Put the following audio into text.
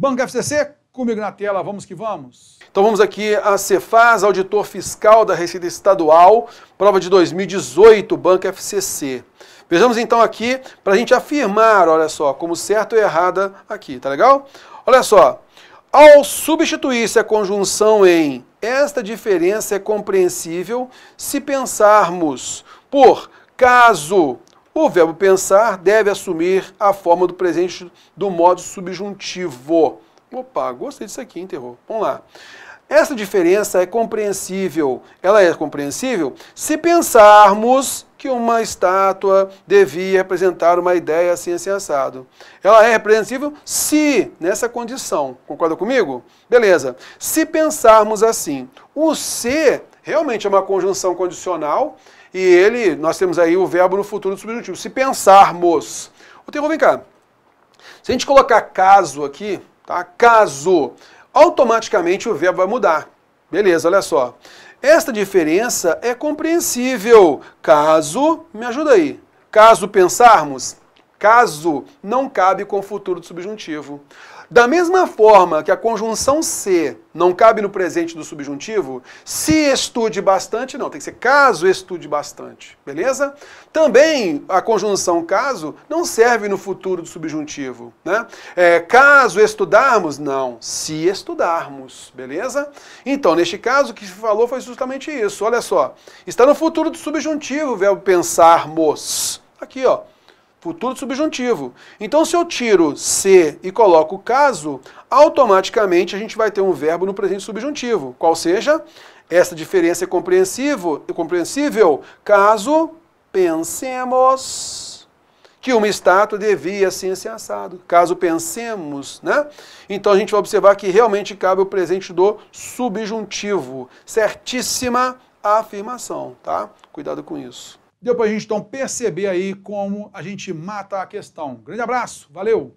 Banco FCC, comigo na tela, vamos que vamos. Então vamos aqui a Cefaz, auditor fiscal da Receita Estadual, prova de 2018, Banco FCC. Vejamos então aqui, para a gente afirmar, olha só, como certo ou errada aqui, tá legal? Olha só, ao substituir-se a conjunção em esta diferença é compreensível se pensarmos por caso o verbo pensar deve assumir a forma do presente do modo subjuntivo. Opa, gostei disso aqui, enterrou. Vamos lá. Essa diferença é compreensível. Ela é compreensível se pensarmos que uma estátua devia representar uma ideia assim, assim, assado. Ela é repreensível se, nessa condição. Concorda comigo? Beleza. Se pensarmos assim, o se realmente é uma conjunção condicional e ele, nós temos aí o verbo no futuro do subjuntivo. Se pensarmos. O termo, vem cá. Se a gente colocar caso aqui, tá? Caso, automaticamente o verbo vai mudar. Beleza, olha só. Esta diferença é compreensível. Caso, me ajuda aí. Caso pensarmos, caso não cabe com o futuro do subjuntivo. Da mesma forma que a conjunção se não cabe no presente do subjuntivo, se estude bastante, não, tem que ser caso estude bastante, beleza? Também a conjunção caso não serve no futuro do subjuntivo, né? É, caso estudarmos, não, se estudarmos, beleza? Então, neste caso, o que se falou foi justamente isso, olha só, está no futuro do subjuntivo o verbo pensarmos, aqui ó, futuro subjuntivo. Então, se eu tiro se e coloco caso, automaticamente a gente vai ter um verbo no presente subjuntivo, qual seja, essa diferença é compreensível, é compreensível caso pensemos que uma estátua devia assim ser assado. Caso pensemos, né? Então a gente vai observar que realmente cabe o presente do subjuntivo. Certíssima afirmação, tá? Cuidado com isso. Deu para a gente então perceber aí como a gente mata a questão. Grande abraço, valeu!